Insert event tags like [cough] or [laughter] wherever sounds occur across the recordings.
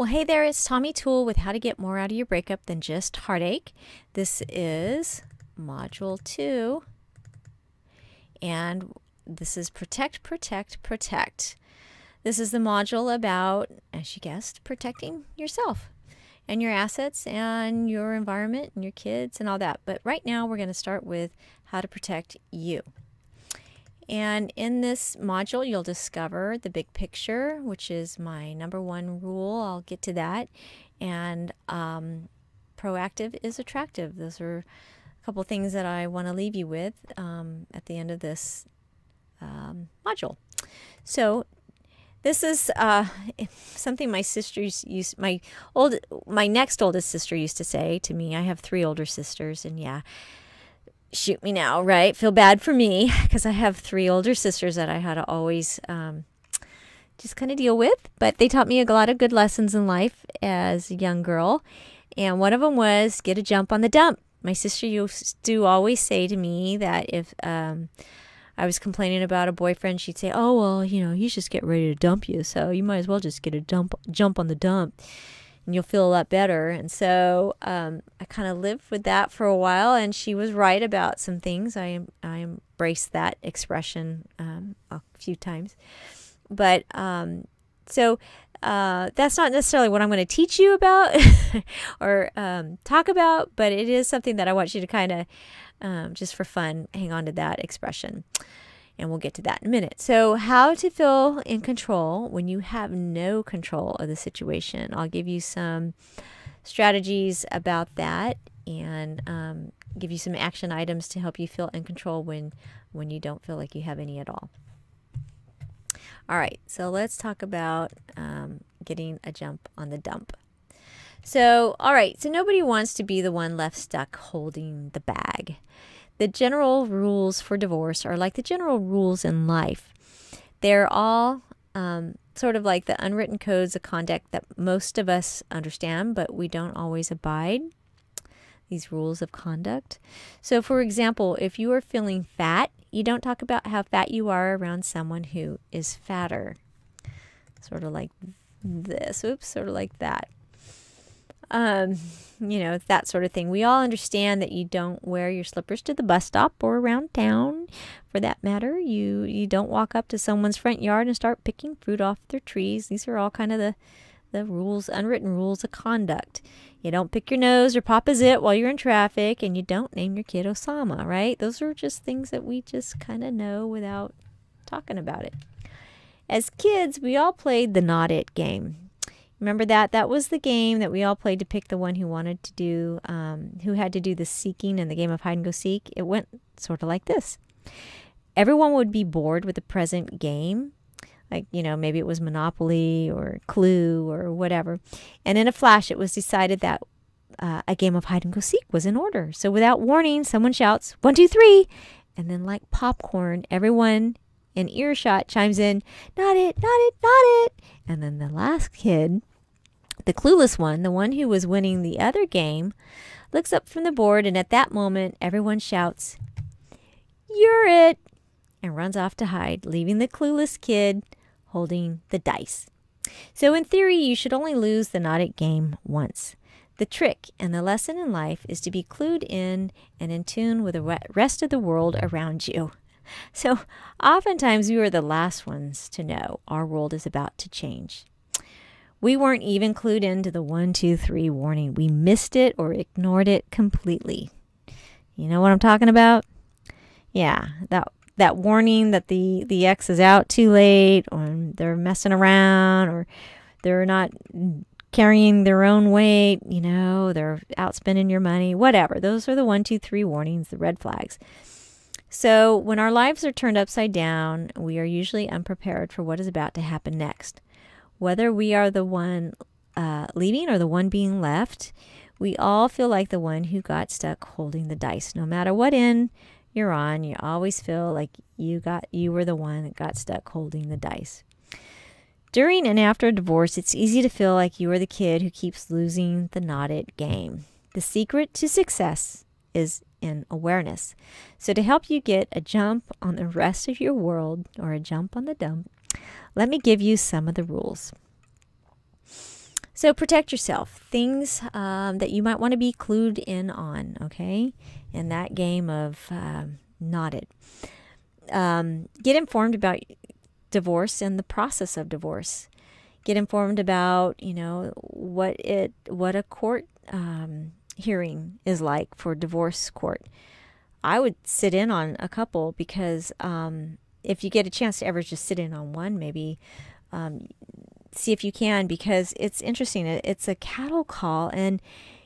Well, hey there, it's Tomi Tuel with How to Get More Out of Your Breakup Than Just Heartache. This is Module 2, and this is Protect, Protect, Protect. This is the module about, as you guessed, protecting yourself and your assets and your environment and your kids and all that. But right now, we're going to start with how to protect you. And in this module, you'll discover the big picture, which is my number one rule. I'll get to that. And um, proactive is attractive. Those are a couple things that I want to leave you with um, at the end of this um, module. So, this is uh, [laughs] something my sisters used. My old, my next oldest sister used to say to me. I have three older sisters, and yeah, shoot me now, right? Feel bad for me [laughs] because I have three older sisters that I had to always um, just kind of deal with. But they taught me a lot of good lessons in life as a young girl. And one of them was get a jump on the dump. My sister used to always say to me that if um, I was complaining about a boyfriend, she'd say, "Oh well, you know, he's just getting ready to dump you, so you might as well just get a dump, jump on the dump." And you'll feel a lot better. And so um, I kind of lived with that for a while, and she was right about some things. I I embraced that expression um, a few times, but um, so. Uh, that's not necessarily what I'm going to teach you about [laughs] or um, talk about, but it is something that I want you to kind of, um, just for fun, hang on to that expression and we'll get to that in a minute. So, how to feel in control when you have no control of the situation. I'll give you some strategies about that and um, give you some action items to help you feel in control when when you don't feel like you have any at all. All right, so let's talk about um, getting a jump on the dump. So, all right, so nobody wants to be the one left stuck holding the bag. The general rules for divorce are like the general rules in life. They're all um, sort of like the unwritten codes of conduct that most of us understand, but we don't always abide these rules of conduct. So, for example, if you are feeling fat, you don't talk about how fat you are around someone who is fatter. Sort of like this. Oops, sort of like that um, you know, that sort of thing. We all understand that you don't wear your slippers to the bus stop or around town, for that matter. You you don't walk up to someone's front yard and start picking fruit off their trees. These are all kind of the the rules, unwritten rules of conduct. You don't pick your nose or pop a zit while you're in traffic, and you don't name your kid Osama, right? Those are just things that we just kind of know without talking about it. As kids, we all played the not it game. Remember that? That was the game that we all played to pick the one who wanted to do, um, who had to do the seeking in the game of hide and go seek. It went sort of like this everyone would be bored with the present game. Like, you know, maybe it was Monopoly or Clue or whatever. And in a flash, it was decided that uh, a game of hide and go seek was in order. So without warning, someone shouts, one, two, three. And then, like popcorn, everyone in earshot chimes in, not it, not it, not it. And then the last kid the clueless one, the one who was winning the other game, looks up from the board, and at that moment, everyone shouts, You're it! and runs off to hide, leaving the clueless kid holding the dice. So, in theory, you should only lose the not it game once. The trick and the lesson in life is to be clued in and in tune with the rest of the world around you. [laughs] So, oftentimes, we are the last ones to know our world is about to change. We weren't even clued into the one, two, three warning. We missed it or ignored it completely. You know what I'm talking about? Yeah, that that warning that the the ex is out too late, or they're messing around, or they're not carrying their own weight. You know, they're out spending your money. Whatever. Those are the one, two, three warnings, the red flags. So when our lives are turned upside down, we are usually unprepared for what is about to happen next. Whether we are the one uh, leaving or the one being left, we all feel like the one who got stuck holding the dice. No matter what end you're on, you always feel like you got you were the one that got stuck holding the dice. During and after a divorce, it's easy to feel like you are the kid who keeps losing the knotted game. The secret to success is in awareness. So, to help you get a jump on the rest of your world or a jump on the dump, let me give you some of the rules. So protect yourself. Things um, that you might want to be clued in on, okay? In that game of um, knotted. Um, get informed about divorce and the process of divorce. Get informed about, you know, what it what a court um, hearing is like for divorce court. I would sit in on a couple because um, if you get a chance to ever just sit in on one, maybe um, see if you can because it's interesting. It's a cattle call, and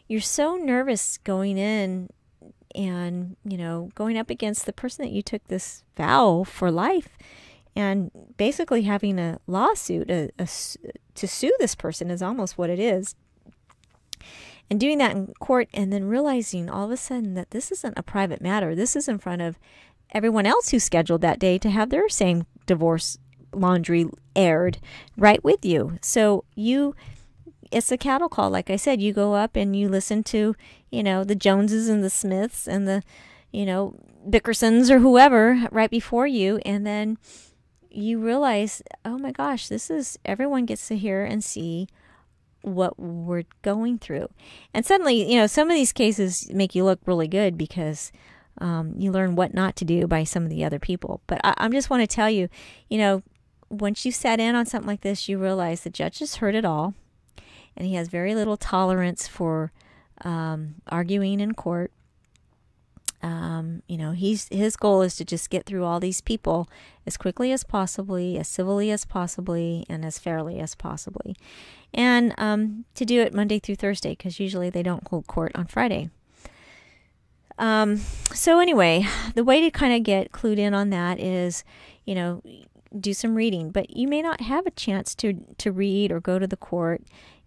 you're so nervous going in and, you know, going up against the person that you took this vow for life and basically having a lawsuit a, a, to sue this person is almost what it is. And doing that in court and then realizing all of a sudden that this isn't a private matter. This is in front of everyone else who's scheduled that day to have their same divorce laundry aired right with you. So you it's a cattle call like I said. You go up and you listen to, you know, the Joneses and the Smiths and the, you know, Bickersons or whoever right before you and then you realize, "Oh my gosh, this is everyone gets to hear and see what we're going through." And suddenly, you know, some of these cases make you look really good because um, you learn what not to do by some of the other people. But I, I just want to tell you, you know, once you sat in on something like this, you realize the judge has heard it all, and he has very little tolerance for um, arguing in court. Um, you know, he's his goal is to just get through all these people as quickly as possibly, as civilly as possibly, and as fairly as possibly, and um, to do it Monday through Thursday because usually they don't hold court on Friday. Um, so anyway, the way to kind of get clued in on that is, you know, do some reading, but you may not have a chance to to read or go to the court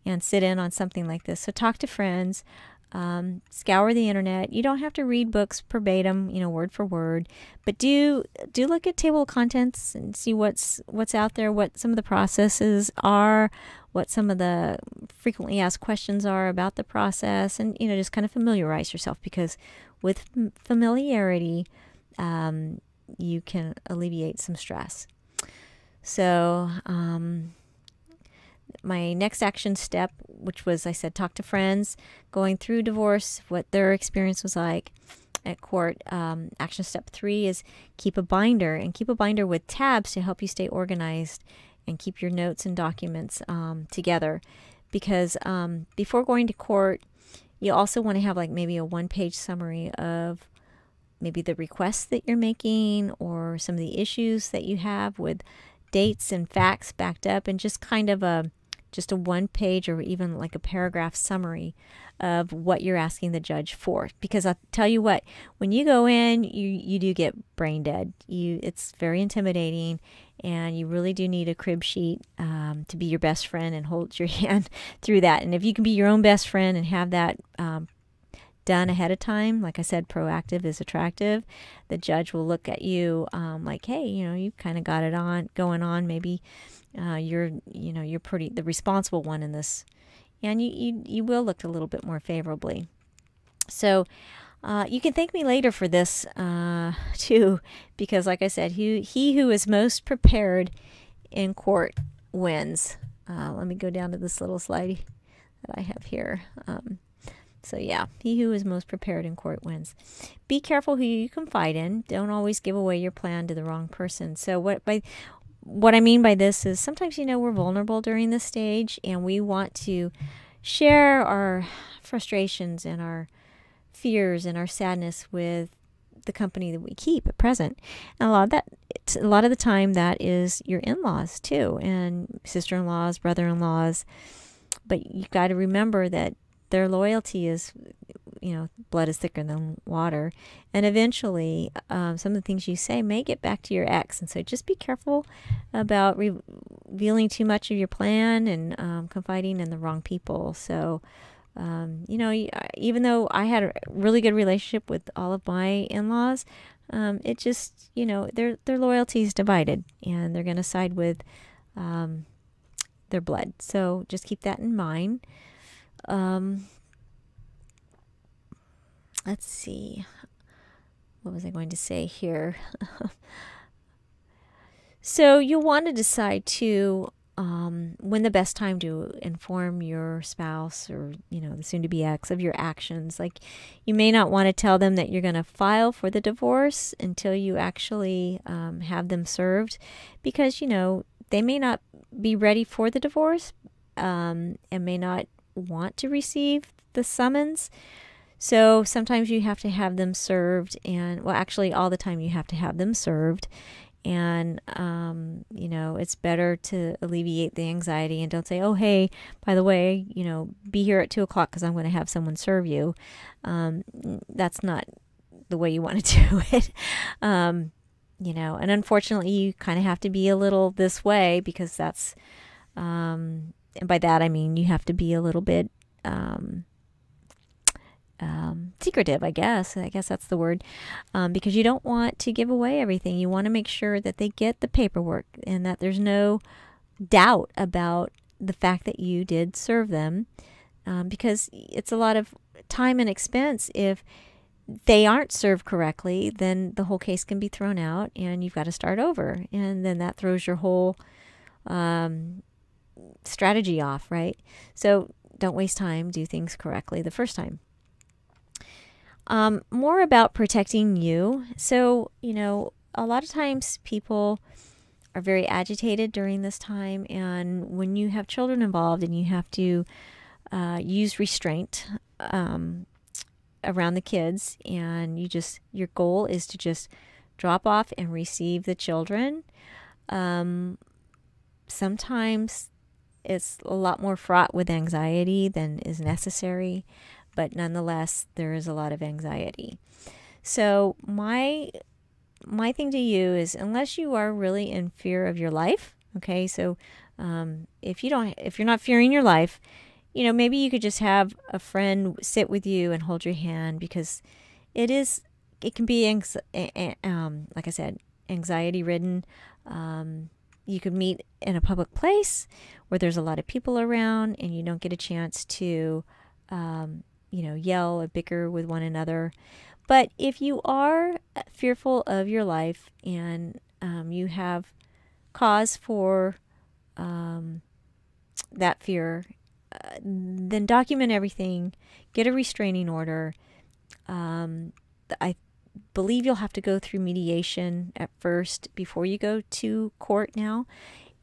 and sit in on something like this. So talk to friends, um, scour the internet. You don't have to read books verbatim, you know, word for word, but do do look at table of contents and see what's what's out there, what some of the processes are, what some of the frequently asked questions are about the process, and you know, just kind of familiarize yourself because with familiarity, um, you can alleviate some stress. So, um, my next action step, which was, I said, talk to friends, going through divorce, what their experience was like at court. Um, action step three is keep a binder and keep a binder with tabs to help you stay organized and keep your notes and documents um, together. Because um, before going to court, you also want to have like maybe a one page summary of maybe the requests that you're making or some of the issues that you have with dates and facts backed up and just kind of a just a one page or even like a paragraph summary of what you're asking the judge for because I'll tell you what when you go in you you do get brain dead you it's very intimidating and you really do need a crib sheet um, to be your best friend and hold your [laughs] hand through that and if you can be your own best friend and have that um, done ahead of time. Like I said, proactive is attractive. The judge will look at you um, like, hey, you know, you kind of got it on going on. Maybe uh, you're, you know, you're pretty the responsible one in this, and you you, you will look a little bit more favorably. So. Uh, you can thank me later for this uh, [laughs] too, because, like I said, he, he who is most prepared in court wins. Uh, let me go down to this little slide that I have here. Um, so, yeah, he who is most prepared in court wins. Be careful who you confide in. Don't always give away your plan to the wrong person. So, what by what I mean by this is sometimes you know we're vulnerable during this stage and we want to share our frustrations and our fears and our sadness with the company that we keep at present. And a lot of that, a lot of the time, that is your in-laws too, and sister-in-laws, brother-in-laws. But you've got to remember that their loyalty is you know blood is thicker than water. And eventually um, some of the things you say may get back to your ex. And so just be careful about re- revealing too much of your plan and um, confiding in the wrong people. So um, you know even though i had a really good relationship with all of my in-laws um, it just you know their their loyalty is divided and they're going to side with um, their blood. So just keep that in mind. Um, let's see. What was I going to say here? [laughs] so you'll want to decide too um, when the best time to inform your spouse or you know the soon-to-be ex of your actions. Like you may not want to tell them that you're going to file for the divorce until you actually um, have them served, because you know they may not be ready for the divorce um, and may not want to receive the summons. So sometimes you have to have them served, and well, actually, all the time you have to have them served. And, um, you know, it's better to alleviate the anxiety and don't say, oh, hey, by the way, you know, be here at two o'clock because I'm going to have someone serve you. Um, that's not the way you want to [laughs] do it. Um, you know, and unfortunately, you kind of have to be a little this way because that's, um, and by that I mean you have to be a little bit um, secretive, I guess. I guess that's the word, um, because you don't want to give away everything. You want to make sure that they get the paperwork and that there's no doubt about the fact that you did serve them, um, because it's a lot of time and expense if they aren't served correctly, then the whole case can be thrown out and you've got to start over. And then that throws your whole um, strategy off, right? So don't waste time, do things correctly the first time. Um, more about protecting you. So, you know, a lot of times people are very agitated during this time, and when you have children involved and you have to uh, use restraint um, around the kids, and you just, your goal is to just drop off and receive the children. Um, sometimes it's a lot more fraught with anxiety than is necessary but nonetheless, there is a lot of anxiety. So, my my thing to you is unless you are really in fear of your life, okay? So, um, if you don't, if you're not fearing your life, you know, maybe you could just have a friend sit with you and hold your hand because it is, it can be, um, like I said, anxiety ridden. Um, you could meet in a public place where there's a lot of people around and you don't get a chance to um, you know, yell or bicker with one another. But if you are fearful of your life and um, you have cause for um, that fear, uh, then document everything, get a restraining order. Um, I believe you'll have to go through mediation at first before you go to court now.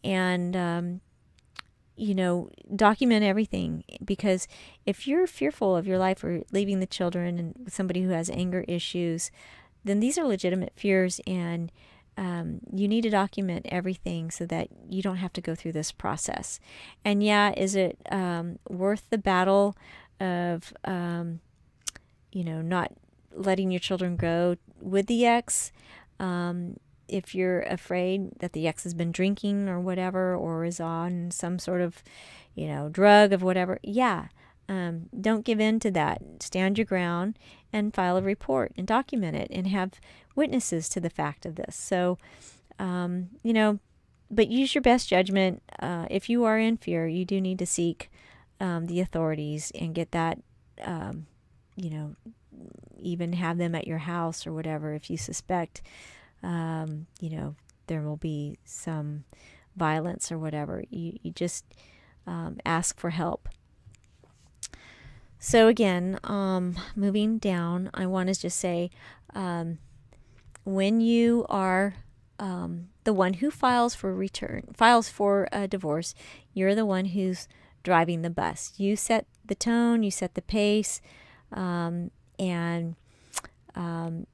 And um, you know, document everything because if you're fearful of your life or leaving the children and somebody who has anger issues, then these are legitimate fears and um, you need to document everything so that you don't have to go through this process. And yeah, is it um, worth the battle of, um, you know, not letting your children go with the ex? Um, if you're afraid that the ex has been drinking or whatever, or is on some sort of, you know, drug of whatever, yeah, um, don't give in to that. Stand your ground and file a report and document it and have witnesses to the fact of this. So, um, you know, but use your best judgment. Uh, if you are in fear, you do need to seek um, the authorities and get that, um, you know, even have them at your house or whatever if you suspect um, you know, there will be some violence or whatever. You, you just um, ask for help. So, again, um, moving down, I want to just say um, when you are um, the one who files for return, files for a divorce, you're the one who's driving the bus. You set the tone, you set the pace, um, and um,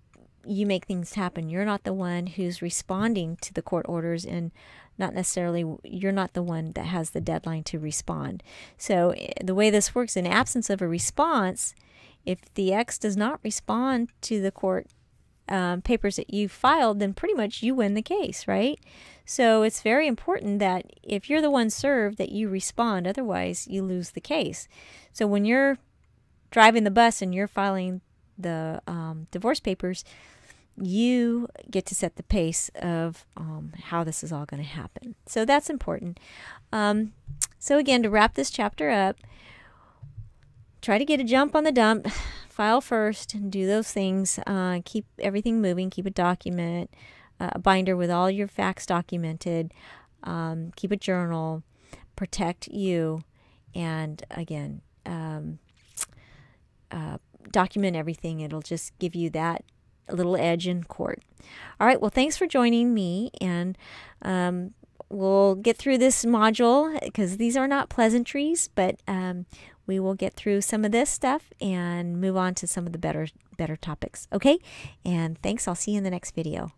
you make things happen. You're not the one who's responding to the court orders and not necessarily you're not the one that has the deadline to respond. So eh, the way this works in absence of a response, if the ex does not respond to the court um, papers that you filed, then pretty much you win the case, right? So it's very important that if you're the one served, that you respond. Otherwise, you lose the case. So when you're driving the bus and you're filing the um, divorce papers, you get to set the pace of um, how this is all going to happen. So that's important. Um, so, again, to wrap this chapter up, try to get a jump on the dump, [sighs] file first, and do those things. Uh, keep everything moving, keep a document, uh, a binder with all your facts documented, um, keep a journal. protect you and again um, uh, document everything. It'll just give you that little edge in court. All right. Well, thanks for joining me, and um, we'll get through this module because these are not pleasantries, but um, we will get through some of this stuff and move on to some of the better better topics. Okay. And thanks. I'll see you in the next video.